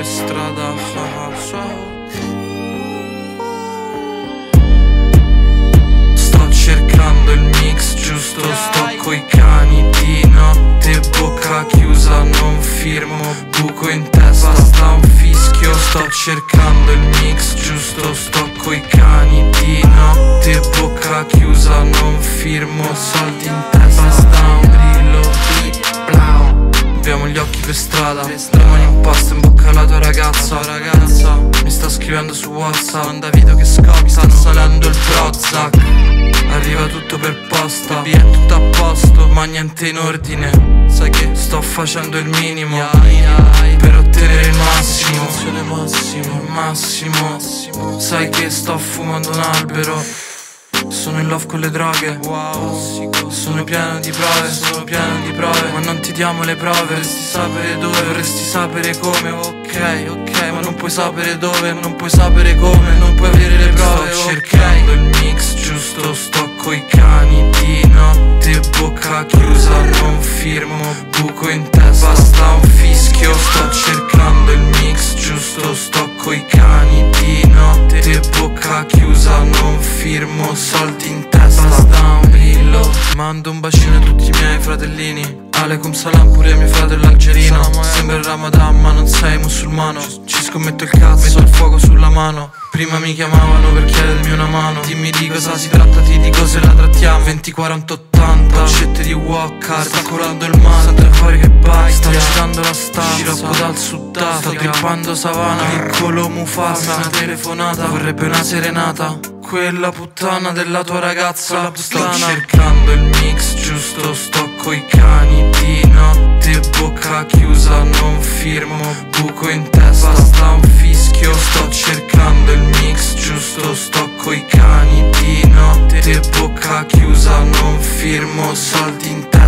per strada Sto cercando il mix giusto Sto coi cani di notte Bocca chiusa non firmo Buco in testa sta un fischio. Sto cercando il mix giusto Sto coi cani di notte Bocca chiusa non firmo Soldi in testa sta un rischio ragazza ragazza Mi sta scrivendo su Whatsapp. Manda video che scopi Sta salendo il Prozac. Arriva tutto per posta Via è tutto a posto Ma niente in ordine. Sai che sto facendo il minimo. Per ottenere il massimo. Il massimo. Sai che sto fumando un albero sono in love con le droghe. Wow. Sono pieno di prove. Sono pieno di prove. Ma non ti diamo le prove. Vorresti sapere dove Vorresti sapere come. Ok, ok Ma non puoi sapere dove Non puoi sapere come. Non puoi avere le prove Sto cercando il mix giusto Sto coi cani di notte Bocca chiusa Non firmo Buco in testa Basta. un firmo Soldi in testa. Basta un brillo. Mando un bacino a tutti i miei fratellini. Alecum salam pure mio fratello algerino Sembra il ramadan ma non sei musulmano. Ci scommetto il cazzo, metto il fuoco sulla mano. Prima mi chiamavano per chiedermi una mano. Dimmi di cosa si tratta, ti dico se la trattiamo. 20, 40, 80 Boccette di Walker Sta colando il mare. Sta fuori che bai Sta girando la stanza. Sciroppo dal Sudafrica Sta drippando savana. Piccolo Mufasa. Una telefonata. Vorrebbe una serenata quella puttana della tua ragazza Quella puttana Sto cercando il mix giusto Sto coi cani di notte Bocca chiusa non firmo Buco in testa sta un fischio. Sto cercando il mix giusto Sto coi cani di notte Bocca chiusa non firmo Soldi in testa